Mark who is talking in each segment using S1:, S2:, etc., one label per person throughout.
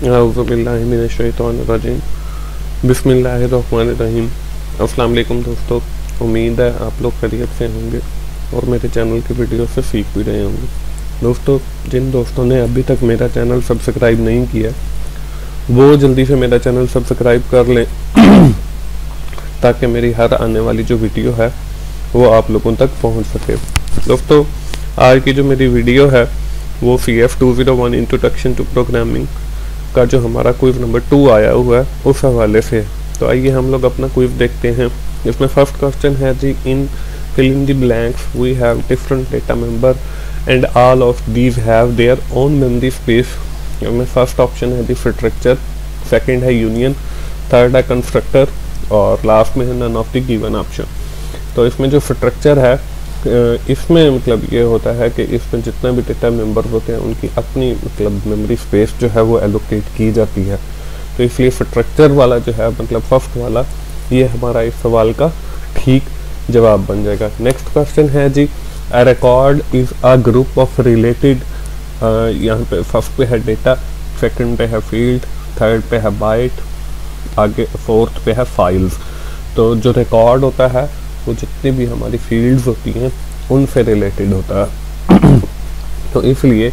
S1: अज़बिल्लिनशैतरजीम बिसमीम अस्सलाम दोस्तों उम्मीद है आप लोग खरीत से होंगे और मेरे चैनल की वीडियो से सीख भी रहे होंगे दोस्तों जिन दोस्तों ने अभी तक मेरा चैनल सब्सक्राइब नहीं किया वो जल्दी से मेरा चैनल सब्सक्राइब कर लें ताकि मेरी हर आने वाली जो वीडियो है वो आप लोगों तक पहुँच सके दोस्तों आज की जो मेरी वीडियो है वो C F two zero one introduction to programming का जो हमारा क्विज नंबर टू आया हुआ है, उस हवाले से तो आइए हम लोग अपना क्विज देखते हैं। इसमें फ़र्स्ट क्वेश्चन है जी in fill in the blanks we have different data member and all of these have their own memory space इसमें फ़र्स्ट ऑप्शन है जी स्ट्रक्चर सेकंड है यूनियन थर्ड है कंस्ट्रक्टर और लास्ट में है none of the given option तो इसमें जो स्ट्रक्चर है इसमें मतलब ये होता है कि इसमें जितना भी डेटा मेंबर होते हैं, उनकी अपनी मतलब मेमोरी स्पेस जो है वो एलोकेट की जाती है। तो इसलिए स्ट्रक्चर वाला जो है मतलब फ़र्स्ट वाला, ये हमारा इस सवाल का ठीक जवाब बन जाएगा। नेक्स्ट क्वेश्चन है जी a record is a group of related यहाँ पे फ़र्स्ट पे है डेटा सेकंड पे है फ़ील्ड थर्ड पे है बाइट आगे फोर्थ पे है फाइल्स तो जो रिकॉर्ड होता है वो जितनी भी हमारी फील्ड्स होती हैं, उनसे रिलेटेड होता है। तो इसलिए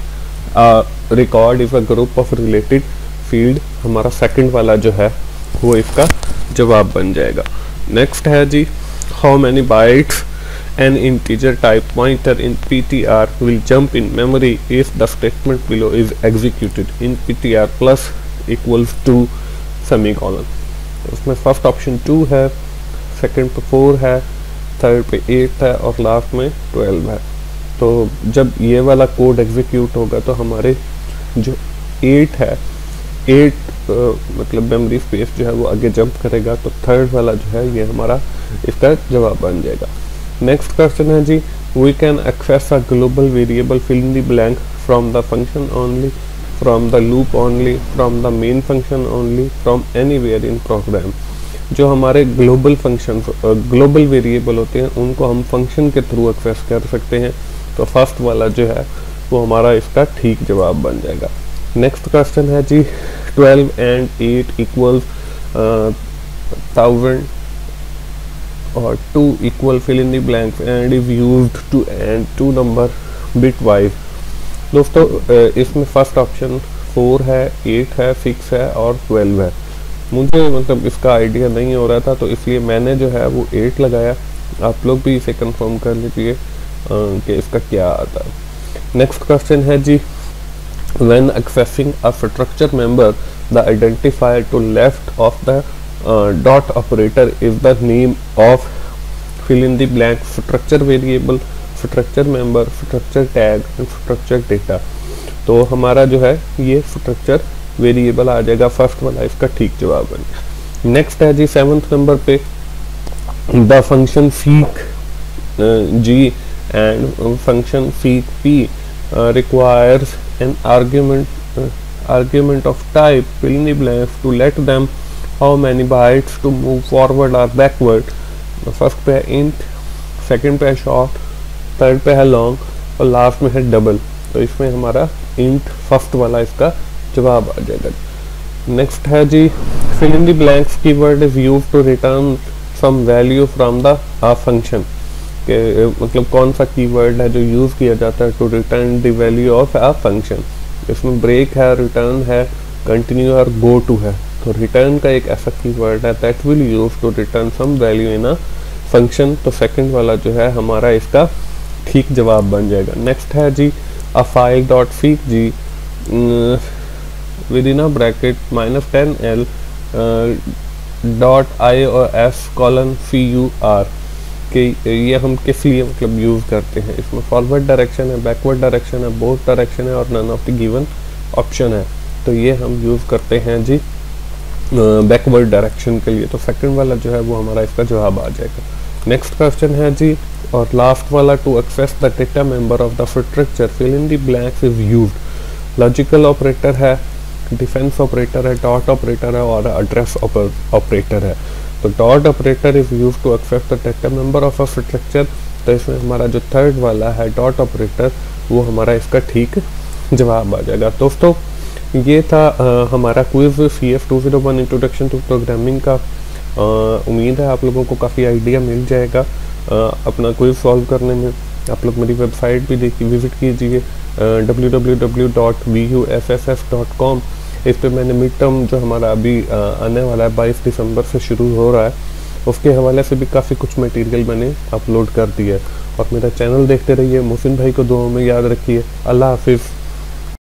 S1: record is a group of related field हमारा सेकंड वाला जो है, वो इसका जवाब बन जाएगा। नेक्स्ट है जी how many bytes an integer type pointer in P T R will jump in memory if the statement below is executed in P T R plus equals two semicolon उसमें फ़र्स्ट ऑप्शन टू है second पे four है third पे eight है और last में twelve है। तो जब ये वाला कोड एग्जीक्यूट होगा तो हमारे जो एट है एट मतलब मेमोरी स्पेस जो है, वो आगे जंप करेगा। तो थर्ड वाला जो है, ये हमारा इसका जवाब बन जाएगा। नेक्स्ट क्वेश्चन है जी we can access a global variable fill in the blank from the function only from the loop only from the main function only from anywhere in program जो हमारे ग्लोबल फ़ंक्शन ग्लोबल वेरिएबल होते हैं, उनको हम function के through access कर सकते हैं। तो फ़र्स्ट वाला जो है, वो हमारा इसका ठीक जवाब बन जाएगा। नेक्स्ट क्वेश्चन है जी 12 एंड 8 इक्वल थाउज़ेंड और 2 equal fill in the blank and is used to and two number bitwise दोस्तों इसमें फ़र्स्ट ऑप्शन फोर है एट है 6 है और 12 है। मुझे मतलब इसका आइडिया नहीं हो रहा था तो इसलिए मैंने जो है वो एट लगाया। आप लोग भी इसे कंफर्म कर लीजिए कि इसका क्या आता नेक्स्ट क्वेश्चन है जी। When accessing a structure member the identifier to left of the dot operator is the name of fill in the structure variable structure member structure tag and structure data तो हमारा जो है ये structure variable आ जाएगा, first वाला इसका ठीक जवाब बन नेक्स्ट है जी सेवंथ नंबर पे द फ़ंक्शन फीक जी एंड फ़ंक्शन फीक पी argument of type fill in the blanks to let them how many bytes to move forward or backward. First पे है इंट सेकंड पे है शॉर्ट थर्ड पे है लॉन्ग और लास्ट में है डबल तो इसमें हमारा इंट फ़र्स्ट वाला इसका जवाब आ जाएगा। नेक्स्ट है जी fill in the blanks keyword is use to return some value from the function के मतलब कौन सा कीवर्ड है जो यूज़ किया जाता है to return the value of a function इसमें ब्रेक है रिटर्न है कंटिन्यू और गो टू है। तो रिटर्न का एक ऐसा कीवर्ड है that will use to return some value in a function तो सेकंड वाला जो है, हमारा इसका ठीक जवाब बन जाएगा। नेक्स्ट है जी a file dot seekg within a bracket, minus 10l dot I O S colon C U R के ये हम किस लिए मतलब यूज़ करते हैं? इसमें फॉरवर्ड डायरेक्शन है बैकवर्ड डायरेक्शन है बोथ डायरेक्शन है और none of the given option है। तो ये हम यूज़ करते हैं जी बैकवर्ड डायरेक्शन के लिए। तो सेकंड वाला जो है वो हमारा इसका जवाब आ जाएगा। नेक्स्ट क्वेश्चन है जी, और लास्ट वाला to access the data member of the structure fill in the blanks is used logical operator है डिफेंस ऑपरेटर है डॉट ऑपरेटर है और एड्रेस ऑपरेटर है। तो dot operator is use to except data member of a structure तो इसमें हमारा जो थर्ड वाला है डॉट ऑपरेटर वो हमारा इसका ठीक जवाब आ जाएगा। दोस्तों ये था आ, हमारा quiz C F two zero one introduction to programming का। उम्मीद है आप लोगों को काफ़ी आइडिया मिल जाएगा आ, अपना क्विज सॉल्व करने में। आप लोग मेरी वेबसाइट भी देखिए विज़िट कीजिए W W W dot V U F F F dot com इस पर मैंने मिड टर्म जो हमारा अभी आने वाला है, बाईस दिसंबर से शुरू हो रहा है, उसके हवाले से भी काफ़ी कुछ मटेरियल मैंने अपलोड कर दिया है। और मेरा चैनल देखते रहिए, मोहसिन भाई को दुआओं में याद रखिए। अल्लाह हाफिज़।